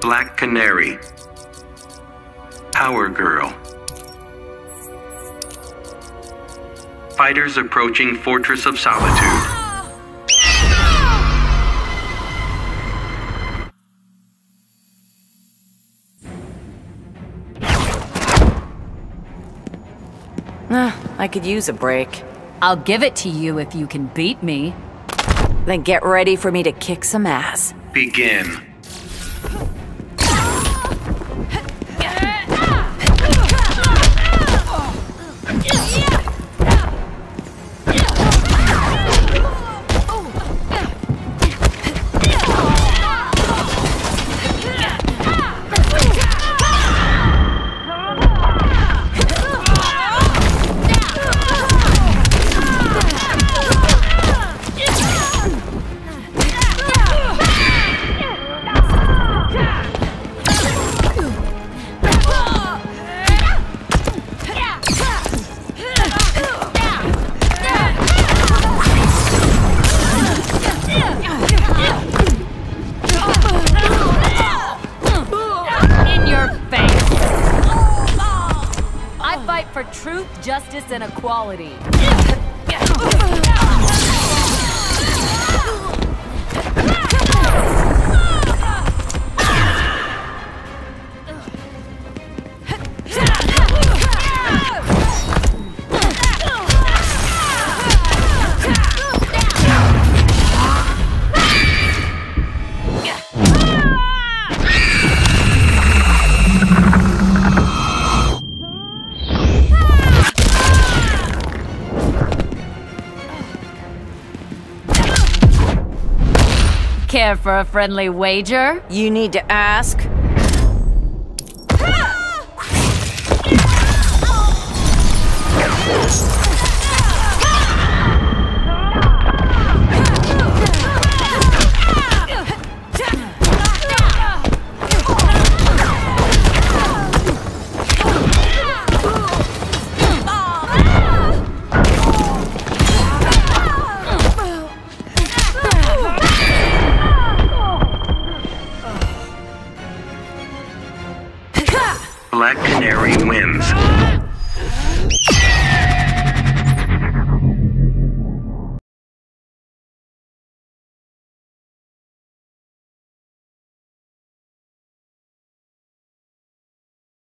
Black Canary. Power Girl. Fighters approaching Fortress of Solitude. Ah, I could use a break. I'll give it to you if you can beat me. Then get ready for me to kick some ass. Begin. Truth, justice, and equality. Care for a friendly wager? You need to ask? Black Canary wins.